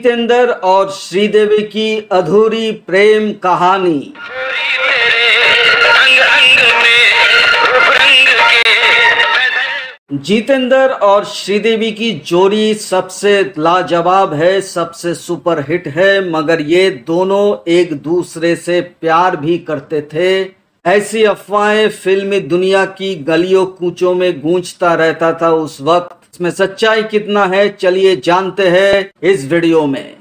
जितेंद्र और श्रीदेवी की अधूरी प्रेम कहानी। जितेंद्र और श्रीदेवी की जोड़ी सबसे लाजवाब है सबसे सुपर हिट है मगर ये दोनों एक दूसरे से प्यार भी करते थे। ऐसी अफवाहें फिल्मी दुनिया की गलियों कूचों में गूंजता रहता था उस वक्त। इसमें सच्चाई कितना है चलिए जानते हैं इस वीडियो में।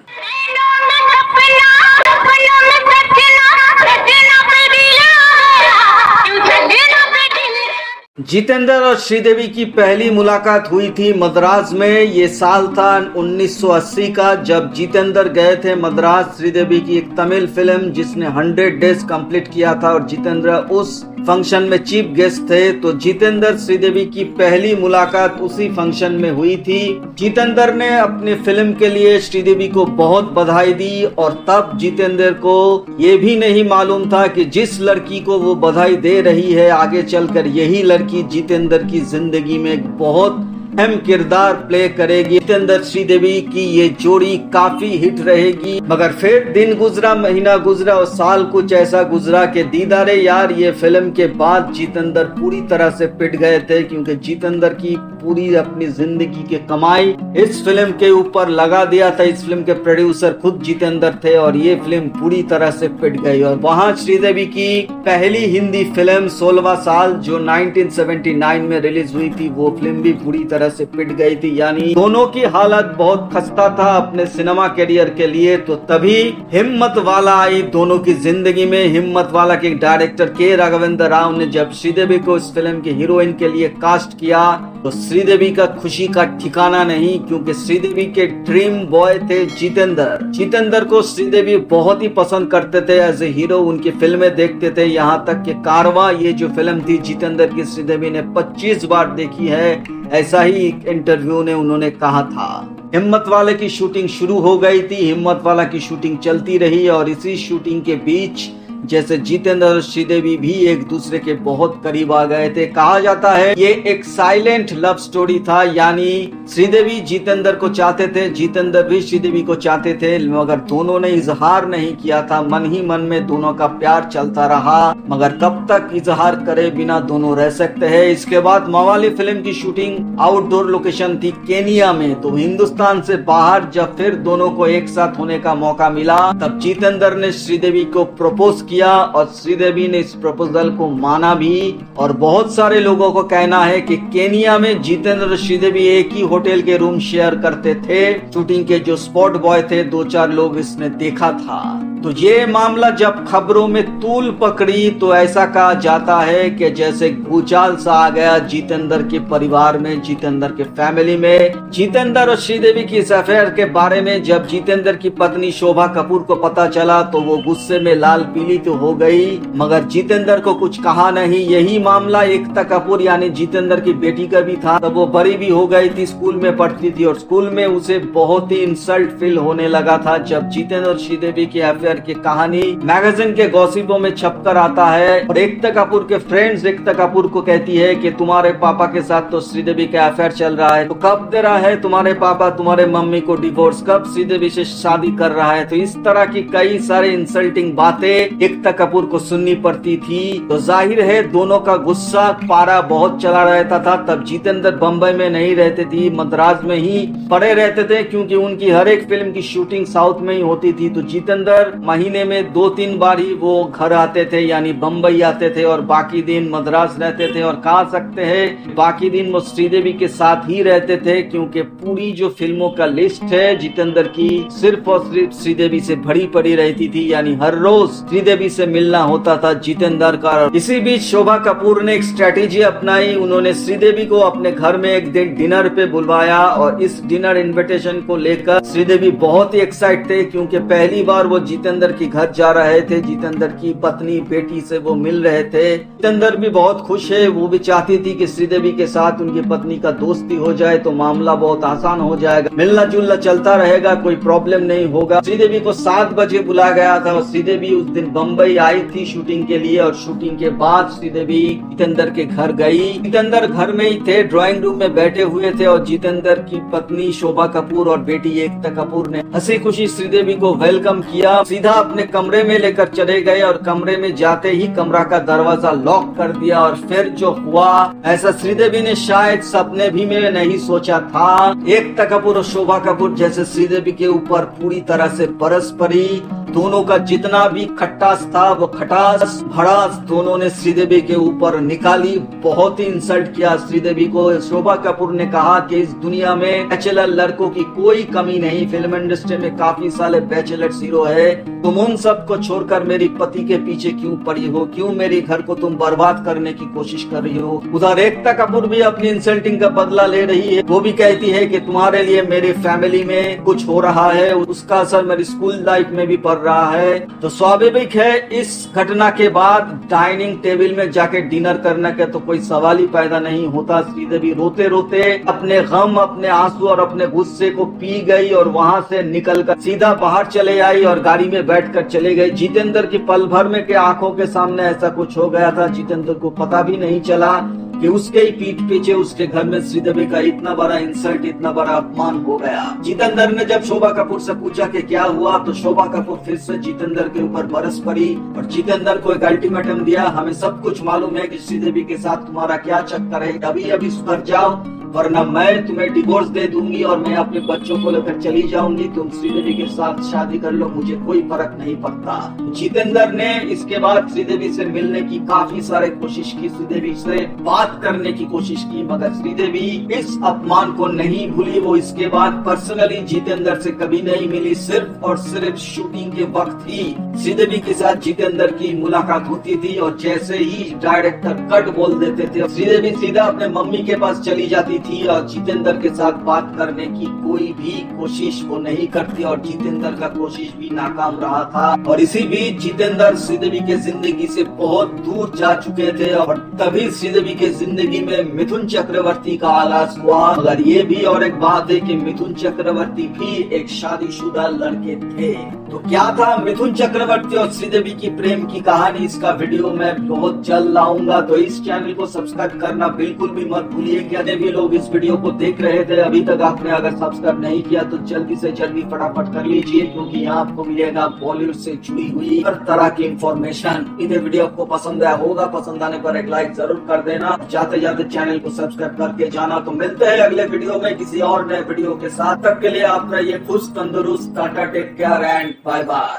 जितेंद्र और श्रीदेवी की पहली मुलाकात हुई थी मद्रास में। ये साल था 1980 का, जब जितेंद्र गए थे मद्रास। श्रीदेवी की एक तमिल फ़िल्म जिसने 100 डेज़ कंप्लीट किया था और जितेंद्र उस फ़ंक्शन में चीफ गेस्ट थे। तो जितेंद्र श्रीदेवी की पहली मुलाकात उसी फ़ंक्शन में हुई थी। जितेंद्र ने अपनी फ़िल्म के लिए श्रीदेवी को बहुत बधाई दी और तब जितेंद्र को ये भी नहीं मालूम था कि जिस लड़की को वो बधाई दे रही है, आगे चलकर यही लड़की जितेंद्र की ज़िंदगी में एक बहुत अहम किरदार प्ले करेगी। जितेंद्र श्रीदेवी की ये जोड़ी काफ़ी हिट रहेगी। मगर फिर दिन गुजरा, महीना गुजरा और साल कुछ ऐसा गुजरा के दीदारे यार, ये फ़िल्म के बाद जितेंद्र पूरी तरह से पिट गए थे क्योंकि जितेंद्र की पूरी अपनी ज़िंदगी के कमाई इस फ़िल्म के ऊपर लगा दिया था। इस फ़िल्म के प्रोड्यूसर खुद जितेंद्र थे और ये फ़िल्म पूरी तरह से पिट गई। और वहाँ श्रीदेवी की पहली हिंदी फ़िल्म सोलवा साल जो 1979 में रिलीज़ हुई थी, वो फ़िल्म भी पूरी तरह तरह से पिट गई थी। यानी दोनों की हालत बहुत खस्ता था अपने सिनेमा करियर के लिए। तो तभी हिम्मत वाला आई दोनों की ज़िंदगी में। हिम्मत वाला के डायरेक्टर के राघवेंद्र राव ने जब श्रीदेवी को इस फ़िल्म की हीरोइन के लिए कास्ट किया तो श्रीदेवी का खुशी का ठिकाना नहीं, क्योंकि श्रीदेवी के ड्रीम बॉय थे जितेंद्र। जितेंद्र को श्रीदेवी बहुत ही पसंद करते थे। एज ए हीरो उनकी फ़िल्में देखते थे। यहाँ तक कि कारवा, ये जो फ़िल्म थी जितेंद्र की, श्रीदेवी ने 25 बार देखी है। ऐसा ही एक इंटरव्यू ने उन्होंने कहा था। हिम्मत वाले की शूटिंग शुरू हो गई थी। हिम्मत वाला की शूटिंग चलती रही और इसी शूटिंग के बीच जैसे जितेंद्र और श्रीदेवी भी एक दूसरे के बहुत करीब आ गए थे। कहा जाता है, ये एक साइलेंट लव स्टोरी था, यानी श्रीदेवी जितेंद्र को चाहते थे, जितेंद्र भी श्रीदेवी को चाहते थे, मगर दोनों ने इजहार नहीं किया था। मन ही मन में दोनों का प्यार चलता रहा, मगर कब तक इजहार करे बिना दोनों रह सकते हैं। इसके बाद मवाली फ़िल्म की शूटिंग आउटडोर लोकेशन थी केनिया में तो हिंदुस्तान से बाहर जब फिर दोनों को एक साथ होने का मौका मिला, तब जितेंद्र ने श्रीदेवी को प्रपोज किया और श्रीदेवी ने इस प्रपोजल को माना भी। और बहुत सारे लोगों को कहना है कि केनिया में जितेंद्र और श्रीदेवी एक ही होटल के रूम शेयर करते थे। शूटिंग के जो स्पॉट बॉय थे, दो चार लोग इसने देखा था। तो ये मामला जब खबरों में तूल पकड़ी तो ऐसा कहा जाता है कि जैसे भूचाल सा आ गया जितेंद्र के परिवार में, जितेंद्र के फैमिली में। जितेंद्र और श्रीदेवी की इस अफेयर के बारे में जब जितेंद्र की पत्नी शोभा कपूर को पता चला तो वो गुस्से में लाल पीली तो हो गई। मगर जितेंद्र को कुछ कहा नहीं, यही मामला एकता कपूर यानी जितेंद्र की बेटी का भी था। तब वो बड़ी भी हो गई थी, स्कूल में पढ़ती थी और स्कूल में उसे बहुत ही इंसल्ट फील होने लगा था, जब जितेंद्र और श्रीदेवी की अफेयर शेयर की कहानी मैगजीन के गॉसिपों में छपकर आता है और एकता कपूर के फ्रेंड्स एकता कपूर को कहती है कि तुम्हारे पापा के साथ तो श्रीदेवी का अफेयर चल रहा है। तो कब दे रहा है तुम्हारे पापा? तुम्हारे मम्मी को डिवोर्स कब श्रीदेवी से शादी कर रहा है? तो इस तरह की कई सारे इंसल्टिंग बातें एकता कपूर को सुननी पड़ती थी। तो ज़ाहिर है दोनों का गुस्सा पारा बहुत चला रहता था। तब जितेंद्र बम्बई में नहीं रहते थी, मद्रास में ही पड़े रहते थे, क्योंकि उनकी हर एक फ़िल्म की शूटिंग साउथ में ही होती थी। तो जितेंद्र महीने में दो तीन बार ही वो घर आते थे, यानी बम्बई आते थे और बाकी दिन मद्रास रहते थे। और कहा सकते हैं, बाकी दिन वो श्रीदेवी के साथ ही रहते थे, क्योंकि पूरी जो फ़िल्मों का लिस्ट है, जितेंद्र की सिर्फ़ और सिर्फ़ श्रीदेवी से भरी पड़ी रहती थी, यानी हर रोज श्रीदेवी से मिलना होता था जितेंद्र का। इसी बीच शोभा कपूर ने एक स्ट्रेटेजी अपनाई, उन्होंने श्रीदेवी को अपने घर में एक दिन डिनर पे बुलवाया और इस डिनर इन्विटेशन को लेकर श्रीदेवी बहुत ही एक्साइट थे, क्योंकि पहली बार वो जितेंद्र जितेंद्र के घर जा रहे थे, जितेंद्र की पत्नी, बेटी से वो मिल रहे थे। जितेंद्र भी बहुत खुश है, वो भी चाहती थी कि श्रीदेवी के साथ उनकी पत्नी का दोस्ती हो जाए तो मामला बहुत आसान हो जाएगा। मिलना जुलना चलता रहेगा, कोई प्रॉब्लम नहीं होगा। श्रीदेवी को सात बजे बुला गया था और श्रीदेवी उस दिन बम्बई आई थी शूटिंग के लिए और शूटिंग के बाद श्रीदेवी जितेंद्र के घर गई। जितेंद्र घर में ही थे ड्राइंग रूम में बैठे हुए थे और जितेंद्र की पत्नी शोभा कपूर और बेटी एकता कपूर ने हँसी खुशी श्रीदेवी को वेलकम किया। सीधा अपने कमरे में लेकर चले गए और कमरे में जाते ही कमरा का दरवाज़ा लॉक कर दिया और फिर जो हुआ, ऐसा श्रीदेवी ने शायद सपने भी में नहीं सोचा था। एकता कपूर और शोभा कपूर जैसे श्रीदेवी के ऊपर पूरी तरह से परस्परी दोनों का जितना भी खट्टास था, वो खटास, भड़ास दोनों ने श्रीदेवी के ऊपर निकाली। बहुत ही इंसल्ट किया श्रीदेवी को। शोभा कपूर ने कहा कि इस दुनिया में बैचलर लड़कों की कोई कमी नहीं। फ़िल्म इंडस्ट्री में काफ़ी सारे बैचलर हीरो है। तुम उन सबको छोड़कर मेरी पति के पीछे क्यों पड़ी हो? क्यों मेरे घर को तुम बर्बाद करने की कोशिश कर रही हो? उधर एकता कपूर भी अपनी इंसल्टिंग का बदला ले रही है। वो भी कहती है कि तुम्हारे लिए मेरी फैमिली में कुछ हो रहा है। उसका असर मेरी स्कूल लाइफ में भी पड़ रहा है। तो स्वाभाविक है, इस घटना के बाद डाइनिंग टेबल में जाके डिनर करने का तो कोई सवाल ही पैदा नहीं होता। श्रीदेवी रोते रोते अपने गम, अपने आँसू और अपने गुस्से को पी गई और वहाँ से निकल कर सीधा बाहर चले आई और गाड़ी में बैठ कर चले गए। जितेंद्र की पल भर में के आँखों के सामने ऐसा कुछ हो गया था, जितेंद्र को पता भी नहीं चला। कि उसके ही पीठ पीछे उसके घर में श्रीदेवी का इतना बड़ा इंसल्ट इतना बड़ा अपमान हो गया। जितेंद्र ने जब शोभा कपूर से पूछा कि क्या हुआ तो शोभा कपूर फिर से जितेंद्र के ऊपर बरस पड़ी और जितेंद्र को एक अल्टीमेटम दिया, हमें सब कुछ मालूम है कि श्रीदेवी के साथ तुम्हारा क्या चक्कर है अभी अभी सुधर जाओ। वरना मैं तुम्हें डिवोर्स दे दूँगी और मैं अपने बच्चों को लेकर चली जाऊँगी। तुम श्रीदेवी के साथ शादी कर लो, मुझे कोई फ़र्क नहीं पड़ता। जितेंद्र ने इसके बाद श्रीदेवी से मिलने की काफ़ी सारे कोशिश की, श्रीदेवी से बात करने की कोशिश की, मगर श्रीदेवी इस अपमान को नहीं भूली। वो इसके बाद पर्सनली जितेंद्र से कभी नहीं मिली, सिर्फ़ और सिर्फ़ शूटिंग के वक्त ही। श्रीदेवी के साथ जितेंद्र की मुलाकात होती थी और जैसे ही डायरेक्टर कट बोल देते थे श्रीदेवी सीधा अपने मम्मी के पास चली जाती थी और जितेंद्र के साथ बात करने की कोई भी कोशिश वो नहीं करती और जितेंद्र का कोशिश भी नाकाम रहा था। और इसी बीच जितेंद्र श्रीदेवी के ज़िंदगी से बहुत दूर जा चुके थे और तभी श्रीदेवी के ज़िंदगी में मिथुन चक्रवर्ती का आगाज़ हुआ। मगर ये भी और एक बात है की मिथुन चक्रवर्ती भी एक शादीशुदा लड़के थे। तो क्या था? मिथुन चक्रवर्ती और श्रीदेवी की प्रेम की कहानी इसका वीडियो मैं बहुत जल्द लाऊँगा तो इस चैनल को सब्सक्राइब करना बिल्कुल भी मत भूलिए क्या भी लोग इस वीडियो को देख रहे थे, अभी तक आपने अगर सब्सक्राइब नहीं किया तो जल्दी से जल्दी फटाफट कर लीजिए, क्योंकि यहाँ आपको मिलेगा बॉलीवुड से जुड़ी हुई हर तरह की इन्फॉर्मेशन इन्हें वीडियो आपको पसंद आया होगा, पसंद आने पर एक लाइक ज़रूर कर देना। जाते जाते चैनल को सब्सक्राइब करके जाना। तो मिलते हैं अगले वीडियो में किसी और नए वीडियो के साथ। तक के लिए आप रहिए खुश, तंदुरुस्त, tata take care and bye bye.